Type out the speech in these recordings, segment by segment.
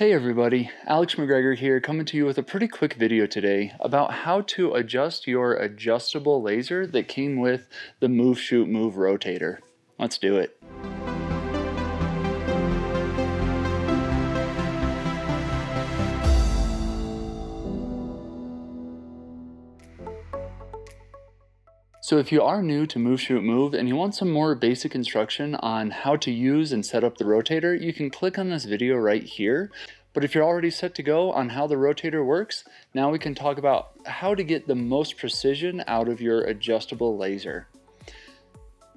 Hey everybody, Alex McGregor here coming to you with a pretty quick video today about how to adjust your adjustable laser that came with the Move Shoot Move rotator. Let's do it. So if you are new to Move Shoot Move and you want some more basic instruction on how to use and set up the rotator, you can click on this video right here. But if you're already set to go on how the rotator works, now we can talk about how to get the most precision out of your adjustable laser.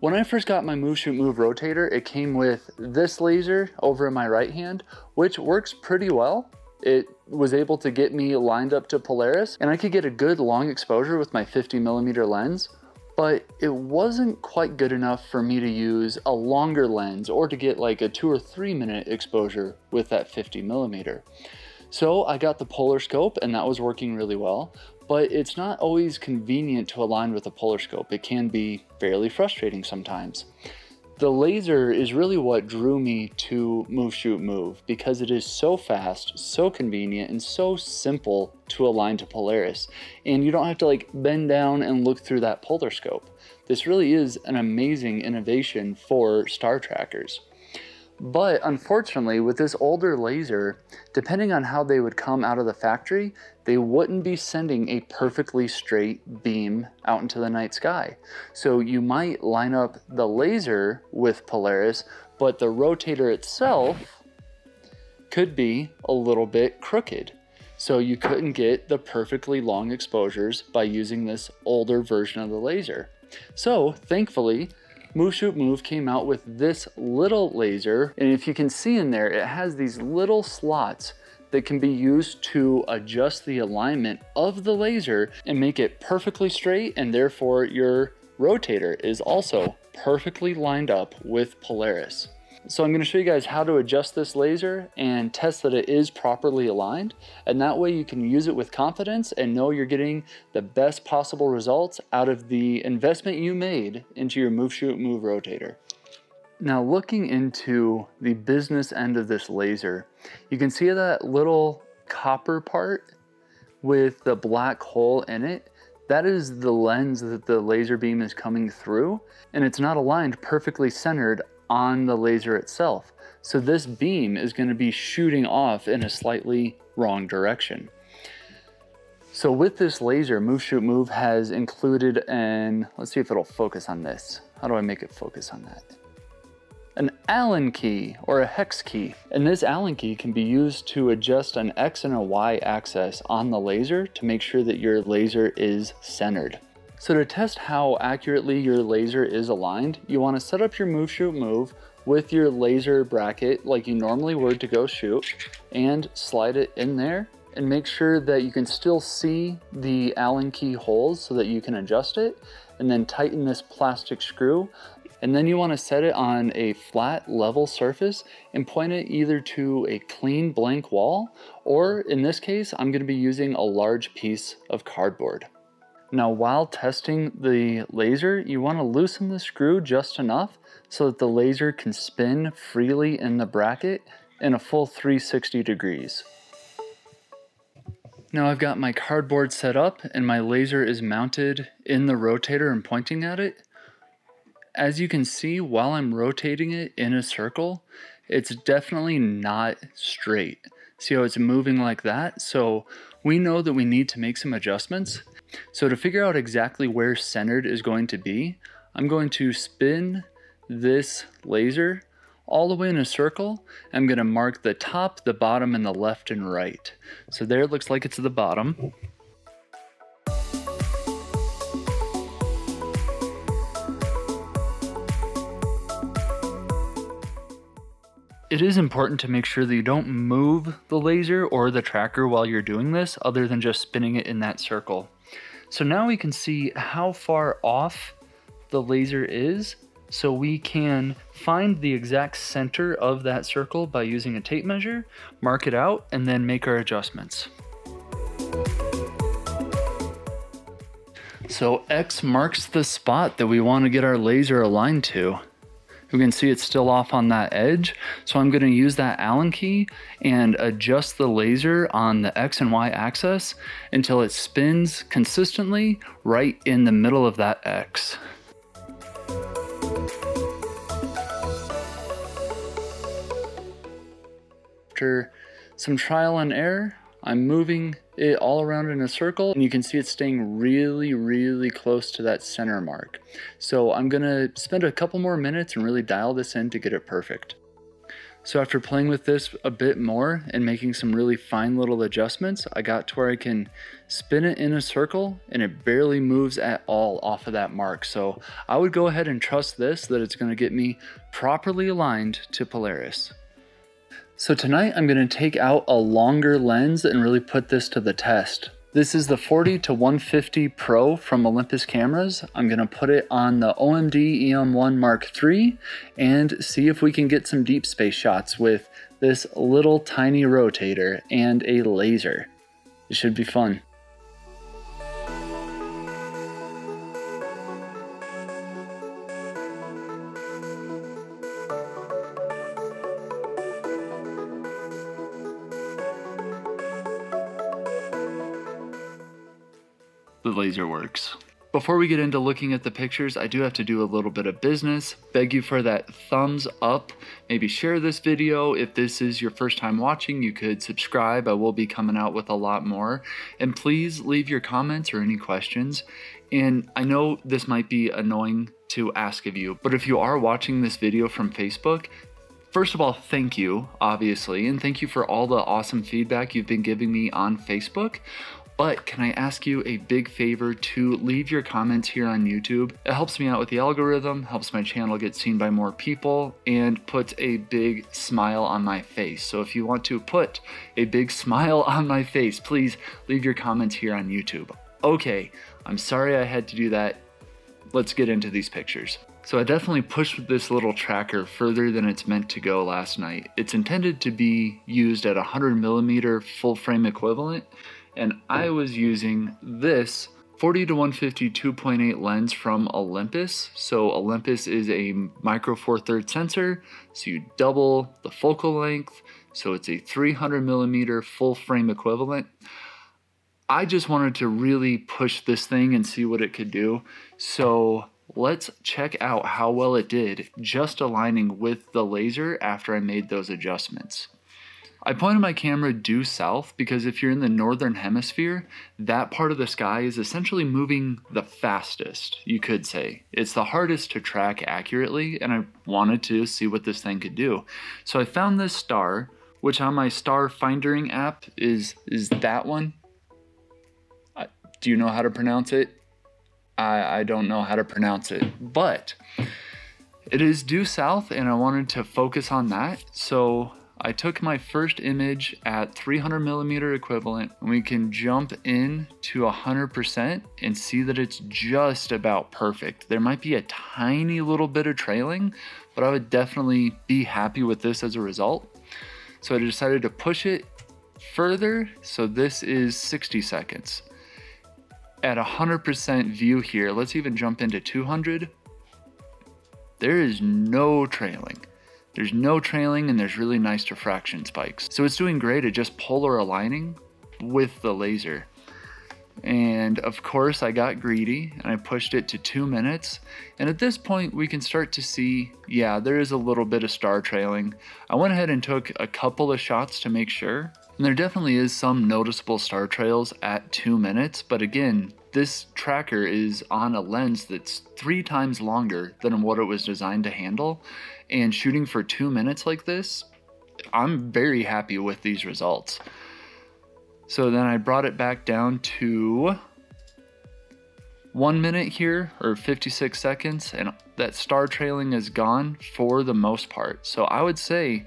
When I first got my Move Shoot Move rotator, it came with this laser over in my right hand, which works pretty well. It was able to get me lined up to Polaris and I could get a good long exposure with my 50 millimeter lens but it wasn't quite good enough for me to use a longer lens or to get like a two or three minute exposure with that 50 millimeter. So I got the polar scope and that was working really well, but it's not always convenient to align with a polar scope. It can be fairly frustrating sometimes. The laser is really what drew me to Move Shoot Move because it is so fast, so convenient, and so simple to align to Polaris. And you don't have to like bend down and look through that polar scope. This really is an amazing innovation for star trackers. But unfortunately, with this older laser, depending on how they would come out of the factory, they wouldn't be sending a perfectly straight beam out into the night sky. So you might line up the laser with Polaris, but the rotator itself could be a little bit crooked. So you couldn't get the perfectly long exposures by using this older version of the laser. So thankfully, Move Shoot Move came out with this little laser, and if you can see in there, it has these little slots that can be used to adjust the alignment of the laser and make it perfectly straight, and therefore your rotator is also perfectly lined up with Polaris. So I'm going to show you guys how to adjust this laser and test that it is properly aligned. And that way you can use it with confidence and know you're getting the best possible results out of the investment you made into your Move Shoot Move rotator. Now looking into the business end of this laser, you can see that little copper part with the black hole in it. That is the lens that the laser beam is coming through and it's not aligned perfectly centered on the laser itself. So this beam is going to be shooting off in a slightly wrong direction. So with this laser, Move Shoot Move has included an, let's see if it'll focus on this. How do I make it focus on that? An Allen key or a hex key. And this Allen key can be used to adjust an X and a Y axis on the laser to make sure that your laser is centered. So to test how accurately your laser is aligned, you want to set up your move shoot move with your laser bracket like you normally would to go shoot and slide it in there and make sure that you can still see the Allen key holes so that you can adjust it and then tighten this plastic screw and then you want to set it on a flat level surface and point it either to a clean blank wall or in this case I'm going to be using a large piece of cardboard. Now while testing the laser, you want to loosen the screw just enough so that the laser can spin freely in the bracket in a full 360 degrees. Now I've got my cardboard set up and my laser is mounted in the rotator and pointing at it. As you can see, while I'm rotating it in a circle, it's definitely not straight. See how it's moving like that? So we know that we need to make some adjustments so to figure out exactly where centered is going to be, I'm going to spin this laser all the way in a circle. I'm going to mark the top, the bottom, and the left and right. So there it looks like it's the bottom. It is important to make sure that you don't move the laser or the tracker while you're doing this other than just spinning it in that circle. So now we can see how far off the laser is so we can find the exact center of that circle by using a tape measure, mark it out, and then make our adjustments. So X marks the spot that we want to get our laser aligned to. We can see it's still off on that edge. So I'm gonna use that Allen key and adjust the laser on the X and Y axis until it spins consistently right in the middle of that X. After some trial and error, I'm moving it all around in a circle and you can see it's staying really, really close to that center mark. So I'm gonna spend a couple more minutes and really dial this in to get it perfect. So after playing with this a bit more and making some really fine little adjustments, I got to where I can spin it in a circle and it barely moves at all off of that mark. So I would go ahead and trust this that it's gonna get me properly aligned to Polaris. So tonight I'm going to take out a longer lens and really put this to the test. This is the 40 to 150 Pro from Olympus cameras. I'm going to put it on the OMD EM1 Mark III and see if we can get some deep space shots with this little tiny rotator and a laser. It should be fun. The laser works. Before we get into looking at the pictures, I do have to do a little bit of business. Beg you for that thumbs up. Maybe share this video. If this is your first time watching, you could subscribe. I will be coming out with a lot more. And please leave your comments or any questions. And I know this might be annoying to ask of you, but if you are watching this video from Facebook, First of all, thank you, obviously, and thank you for all the awesome feedback you've been giving me on Facebook. But can I ask you a big favor to leave your comments here on YouTube? It helps me out with the algorithm, helps my channel get seen by more people, and puts a big smile on my face. So if you want to put a big smile on my face, please leave your comments here on YouTube. Okay, I'm sorry I had to do that. Let's get into these pictures. So I definitely pushed this little tracker further than it's meant to go last night. It's intended to be used at 100 millimeter full frame equivalent, and I was using this 40 to 150 2.8 lens from Olympus. So Olympus is a micro four third sensor, so you double the focal length, so it's a 300 millimeter full frame equivalent. I just wanted to really push this thing and see what it could do. So let's check out how well it did just aligning with the laser after I made those adjustments. I pointed my camera due south because if you're in the northern hemisphere, that part of the sky is essentially moving the fastest, you could say. It's the hardest to track accurately, and I wanted to see what this thing could do. So I found this star, which on my star findering app is, is that one. do you know how to pronounce it? I, I don't know how to pronounce it, but it is due south, and I wanted to focus on that. So I took my first image at 300 millimeter equivalent and we can jump in to 100% and see that it's just about perfect. There might be a tiny little bit of trailing, but I would definitely be happy with this as a result. So I decided to push it further. So this is 60 seconds. At 100% view here, let's even jump into 200. There is no trailing. There's no trailing and there's really nice diffraction spikes. So it's doing great at just polar aligning with the laser. And of course I got greedy and I pushed it to two minutes. And at this point we can start to see, yeah, there is a little bit of star trailing. I went ahead and took a couple of shots to make sure. And there definitely is some noticeable star trails at two minutes, but again, this tracker is on a lens that's three times longer than what it was designed to handle. And shooting for two minutes like this, I'm very happy with these results. So then I brought it back down to one minute here or 56 seconds and that star trailing is gone for the most part. So I would say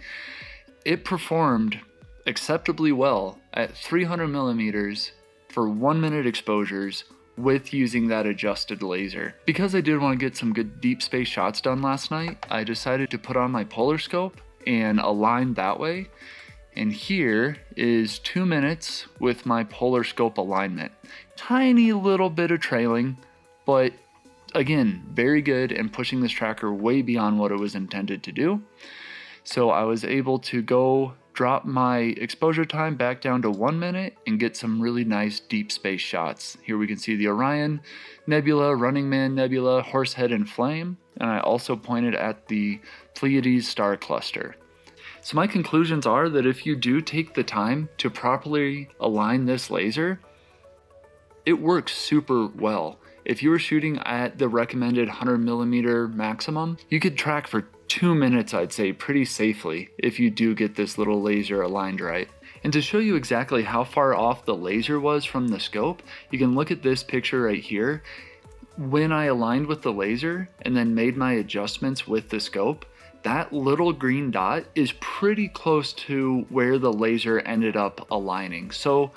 it performed acceptably well at 300 millimeters for one minute exposures with using that adjusted laser. Because I did want to get some good deep space shots done last night, I decided to put on my polar scope and align that way. And here is two minutes with my polar scope alignment. Tiny little bit of trailing, but again, very good and pushing this tracker way beyond what it was intended to do. So I was able to go drop my exposure time back down to one minute and get some really nice deep space shots. Here we can see the Orion Nebula, Running Man Nebula, Horsehead and Flame, and I also pointed at the Pleiades star cluster. So my conclusions are that if you do take the time to properly align this laser, it works super well. If you were shooting at the recommended 100 millimeter maximum, you could track for two minutes, I'd say, pretty safely if you do get this little laser aligned right. And to show you exactly how far off the laser was from the scope, you can look at this picture right here. When I aligned with the laser and then made my adjustments with the scope, that little green dot is pretty close to where the laser ended up aligning. So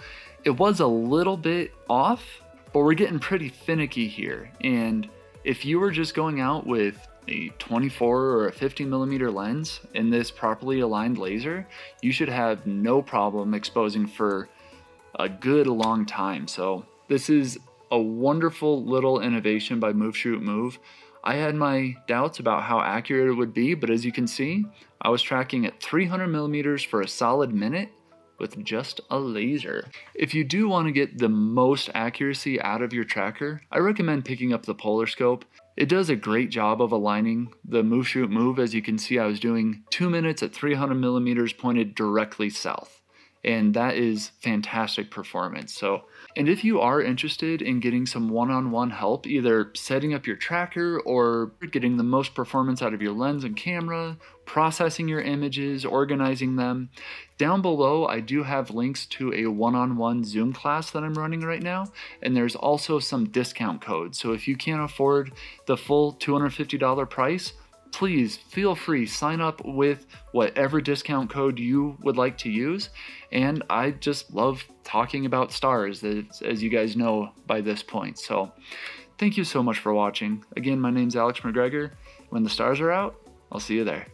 it was a little bit off, but we're getting pretty finicky here. And if you were just going out with a 24 or a 50 millimeter lens in this properly aligned laser, you should have no problem exposing for a good long time. So this is a wonderful little innovation by Move Shoot Move. I had my doubts about how accurate it would be, but as you can see, I was tracking at 300 millimeters for a solid minute with just a laser. If you do want to get the most accuracy out of your tracker, I recommend picking up the Polar Scope. It does a great job of aligning the move shoot move. As you can see, I was doing two minutes at 300 millimeters pointed directly south and that is fantastic performance. So, and if you are interested in getting some one-on-one help, either setting up your tracker or getting the most performance out of your lens and camera, processing your images, organizing them, down below I do have links to a one-on-one Zoom class that I'm running right now, and there's also some discount codes. So if you can't afford the full $250 price, please feel free sign up with whatever discount code you would like to use. And i just love talking about stars as you guys know by this point. So thank you so much for watching. Again my name's alex mcgregor. When the stars are out i'll see you there